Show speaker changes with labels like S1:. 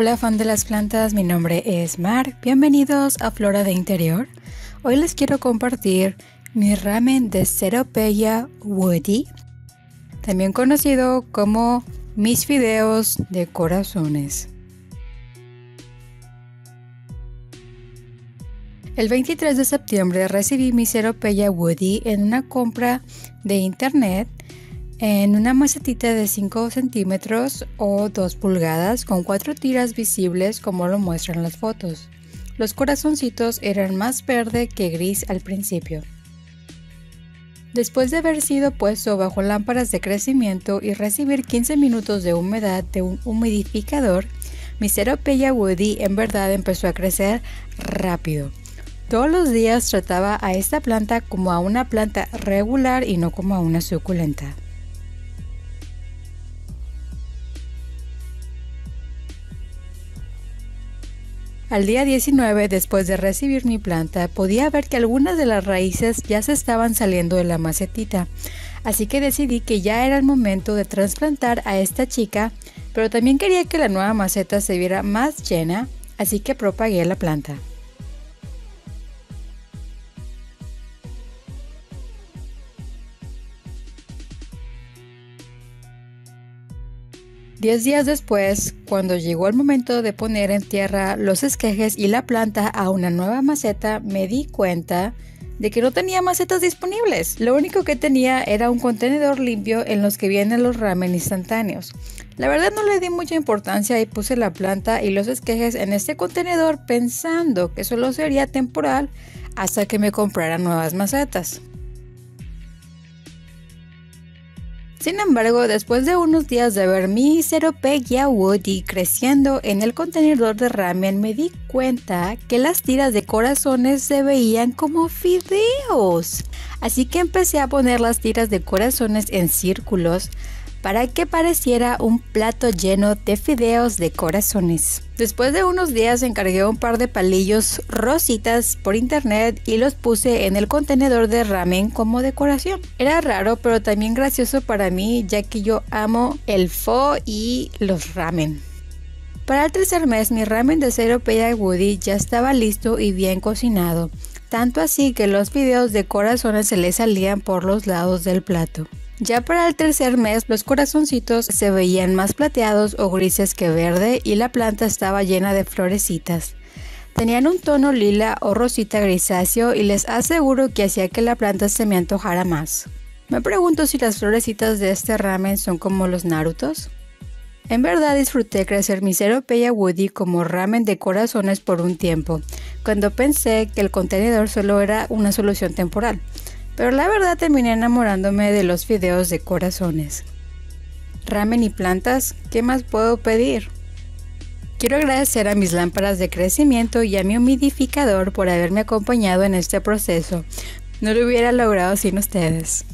S1: Hola fan de las plantas, mi nombre es Mar. Bienvenidos a Flora de Interior. Hoy les quiero compartir mi ramen de Ceropeia woody, también conocido como mis videos de corazones. El 23 de septiembre recibí mi Ceropeia woody en una compra de internet en una macetita de 5 centímetros o 2 pulgadas con 4 tiras visibles como lo muestran las fotos. Los corazoncitos eran más verde que gris al principio. Después de haber sido puesto bajo lámparas de crecimiento y recibir 15 minutos de humedad de un humidificador, mi Ceropeia woody en verdad empezó a crecer rápido. Todos los días trataba a esta planta como a una planta regular y no como a una suculenta. Al día 19, después de recibir mi planta, podía ver que algunas de las raíces ya se estaban saliendo de la macetita, así que decidí que ya era el momento de trasplantar a esta chica, pero también quería que la nueva maceta se viera más llena, así que propagué la planta. Diez días después, cuando llegó el momento de poner en tierra los esquejes y la planta a una nueva maceta, me di cuenta de que no tenía macetas disponibles. Lo único que tenía era un contenedor limpio en los que vienen los ramen instantáneos. La verdad no le di mucha importancia y puse la planta y los esquejes en este contenedor pensando que solo sería temporal hasta que me comprara nuevas macetas. Sin embargo, después de unos días de ver mi Ceropegia Woody creciendo en el contenedor de ramen, me di cuenta que las tiras de corazones se veían como fideos. Así que empecé a poner las tiras de corazones en círculos para que pareciera un plato lleno de fideos de corazones. Después de unos días encargué un par de palillos rositas por internet y los puse en el contenedor de ramen como decoración. Era raro pero también gracioso para mí ya que yo amo el pho y los ramen. Para el tercer mes mi ramen de cero Peya Woody ya estaba listo y bien cocinado, tanto así que los fideos de corazones se le salían por los lados del plato. Ya para el tercer mes los corazoncitos se veían más plateados o grises que verde y la planta estaba llena de florecitas. Tenían un tono lila o rosita grisáceo y les aseguro que hacía que la planta se me antojara más. Me pregunto si las florecitas de este ramen son como los narutos. En verdad disfruté crecer mi Ceropeia Woody como ramen de corazones por un tiempo, cuando pensé que el contenedor solo era una solución temporal. Pero la verdad terminé enamorándome de los fideos de corazones. Ramen y plantas, ¿qué más puedo pedir? Quiero agradecer a mis lámparas de crecimiento y a mi humidificador por haberme acompañado en este proceso. No lo hubiera logrado sin ustedes.